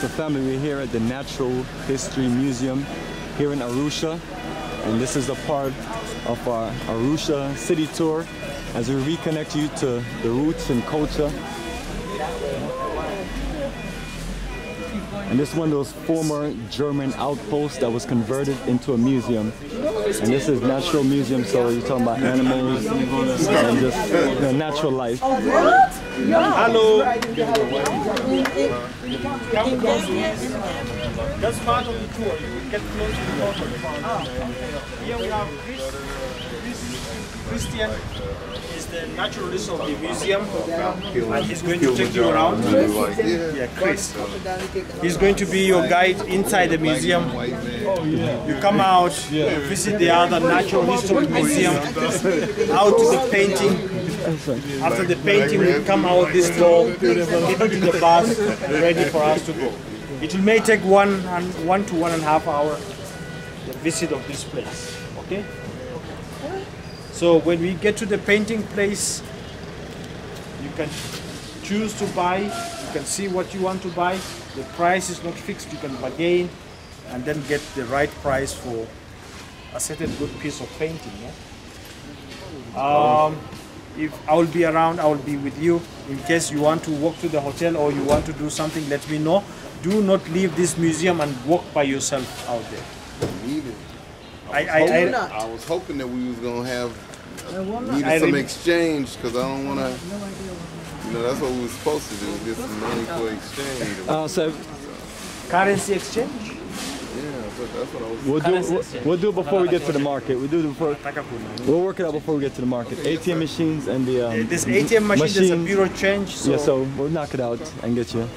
So family, we're here at the Natural History Museum here in Arusha. And this is a part of our Arusha city tour as we reconnect you to the roots and culture. And this is one of those former German outposts that was converted into a museum. And this is natural museum, so you're talking about animals and just you know, natural life. Hello. That's part of the tour. You get close to the bottom. Here we have Chris. Chris Christian the naturalist of the museum, and he's going to take you around. Yeah, Chris. He's going to be your guide inside the museum. You come out, visit the other natural history museum, out to the painting. After the painting, we come out this door, get into the bus, ready for us to go. It may take one and one to one and a half hour the visit of this place. Okay. So when we get to the painting place, you can choose to buy. You can see what you want to buy. The price is not fixed. You can bargain and then get the right price for a certain good piece of painting. Yeah? Um, if I will be around, I will be with you. In case you want to walk to the hotel or you want to do something, let me know. Do not leave this museum and walk by yourself out there. Needed. I, I, I, I was hoping that we was gonna have I needed some rem- exchange because I don't want to. You know, that's what we were supposed to do. Get some money for exchange. Uh, so currency exchange. Yeah, that's what I was. we'll do we'll, we'll do it before we get to the market. We'll do it before we'll work it out before we get to the market. ATM machines and the um, This ATM machine, there's a bureau change, so, Yeah, so we'll knock it out and get you.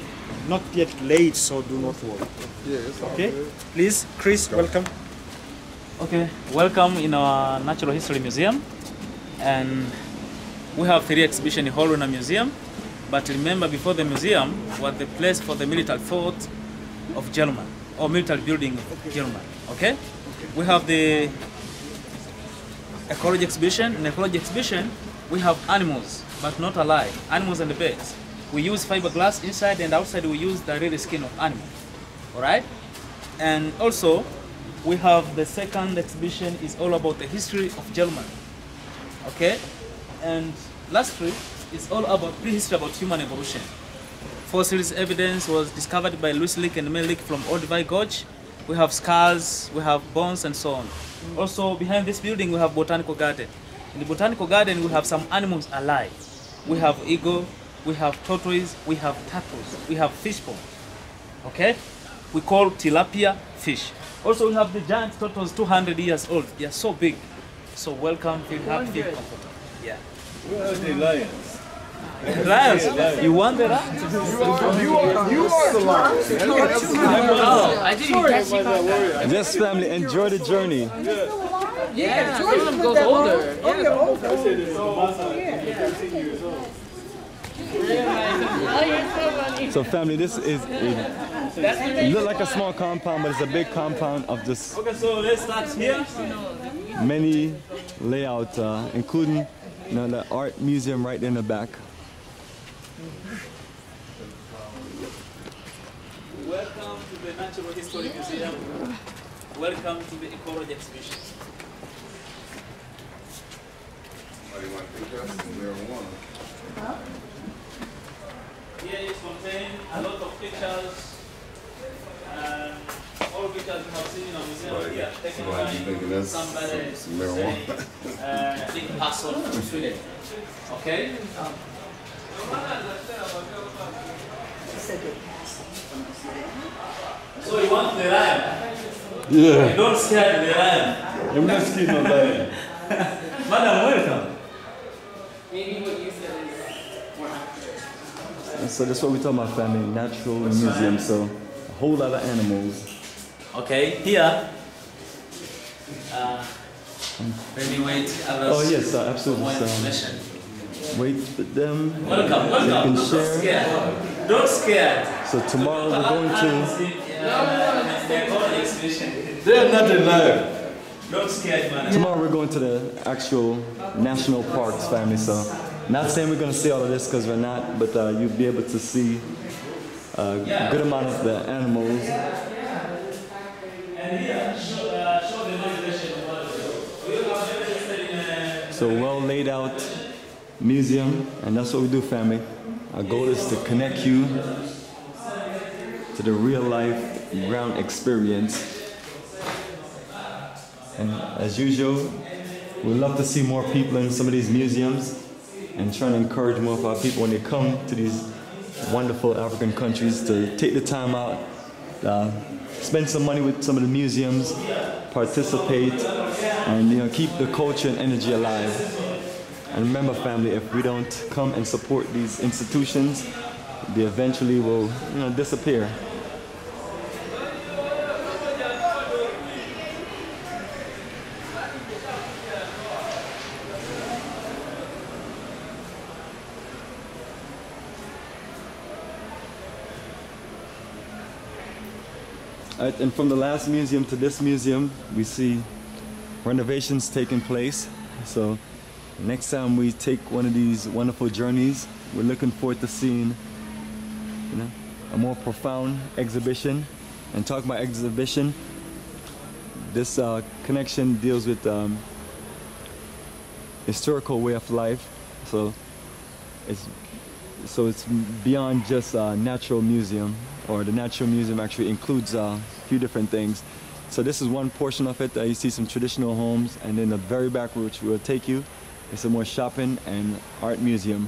not yet late, so do not worry. Yeah, it's Okay, good. please, Chris, welcome. Okay, welcome in our Natural History Museum. And we have three exhibition hall in a museum. But remember, before the museum was the place for the military fort of German, or military building of German. Okay? We have the ecology exhibition. In ecology exhibition, we have animals, but not alive. Animals and the birds. We use fiberglass inside and outside we use the real skin of animal. Alright? And also, we have the second exhibition is all about the history of German. Okay? And lastly, it's all about prehistory about human evolution. Fossils evidence was discovered by Louis Leakey and Leakey from Olduvai Gorge. We have skulls, we have bones and so on. Also behind this building we have botanical garden. In the botanical garden we have some animals alive. We have eagle, we have tortoise, we have turtles, we have fish pond. Okay? We call tilapia fish. Also we have the giant turtles 200 years old. They are so big. So welcome, feel happy, feel comfortable. Yeah. Where are the lions? Lions, you want the lions? Oh, I didn't catch you. Yes, family, enjoy the journey. Yeah, some of them goes older. So family, this is a, it look like a small compound, but it's a big compound of this. Okay, so let's start here. Many layout, uh, including you know the art museum right in the back. Welcome to the Natural History Museum. Welcome to the Ecology Exhibition. Here is contains a lot of pictures. And all pictures you have seen in our museum here, taken Somebody by thinking that's somebody, some- some marijuana. uh, big person from Sweden. Okay? So you want the lion? Yeah, You Don't scare the lion. I'm not scared of lion. Madam, welcome. Maybe what you said is And so that's what we talking about, family. Natural museum. So a whole lot of animals. Okay, here. Uh, let me wait. others Oh yes, uh, absolutely. for more So information. wait for them. Welcome, welcome. can Don't share. scare. Don't scare. So tomorrow we're going to. They are not alive. Don't scare, man. Tomorrow we're going to the actual national parks, family. So, not saying we're gonna see all of this because we're not, but uh, you'll be able to see a good amount of the animals. So well laid out museum, and that's what we do, family. Our goal is to connect you to the real life ground experience. And as usual, we love to see more people in some of these museums and trying to encourage more of our people when they come to these wonderful African countries to take the time out, uh, spend some money with some of the museums, participate, and you know keep the culture and energy alive. And remember, family, if we don't come and support these institutions, they eventually will you know disappear. And from the last museum to this museum, we see renovations taking place. So next time we take one of these wonderful journeys, we're looking forward to seeing you know, a more profound exhibition. And talking about exhibition, this uh, connection deals with um, historical way of life. So it's so it's beyond just a natural museum or the natural museum actually includes uh, a few different things so this is one portion of it uh, you see some traditional homes and then the very back which will take you is a more shopping and art museum